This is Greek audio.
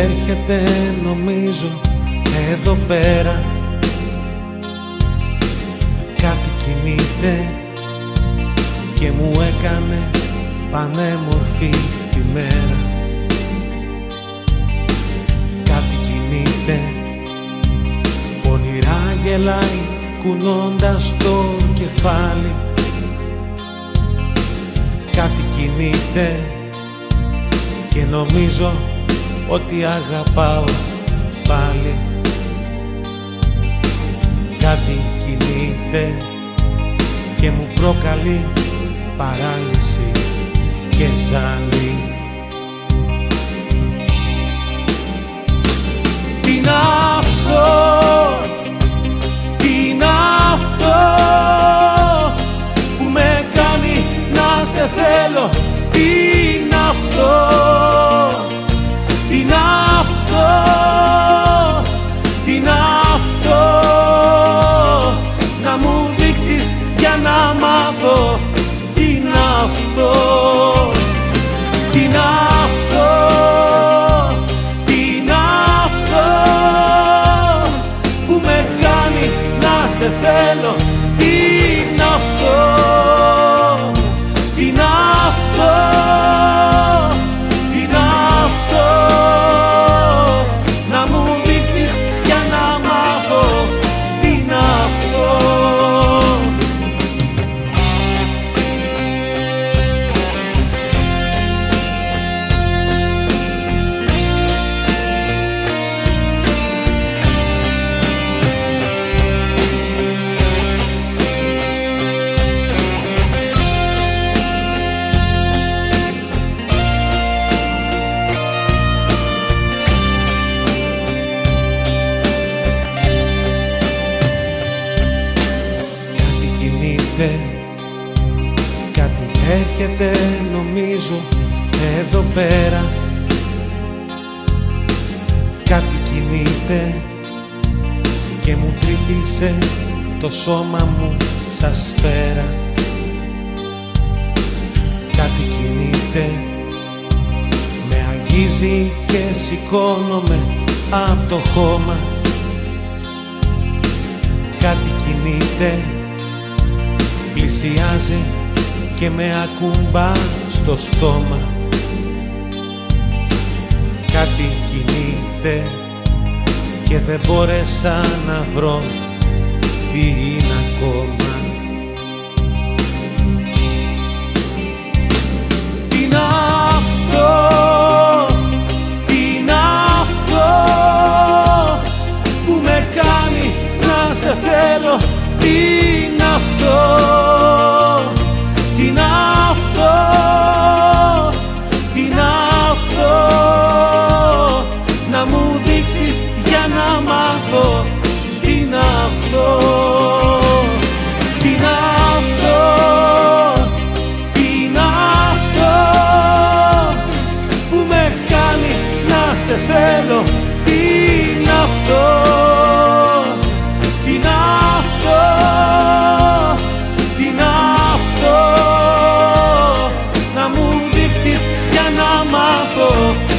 έρχεται νομίζω εδώ πέρα. Κάτι κινείται και μου έκανε πανέμορφη τη μέρα. Κάτι κινείται πονηρά γελάει κουνώντας το κεφάλι. Κάτι κινείται και νομίζω ότι αγαπάω πάλι. Κάτι κινείται και μου προκαλεί παράλυση και ζάλι να κινείται Κάτι έρχεται νομίζω εδώ πέρα. Κάτι κινείται και μου τρύπησε το σώμα μου σαν σφαίρα. Κάτι κινείται με αγγίζει και σηκώνομαι από το χώμα. Κάτι κινείται πλησιάζει και με ακουμπά στο στόμα. Κάτι κινείται και δεν μπόρεσα να βρω τι είναι ακόμα. Τι είναι αυτό, τι είναι αυτό που με κάνει να σε θέλω τι είναι αυτό, τι είναι αυτό, τι είναι αυτό να μου δείξεις για να μάθω τι είναι αυτό, τι είναι αυτό, τι είναι αυτό που με κάνει να σε θέλω. τι είναι αυτό for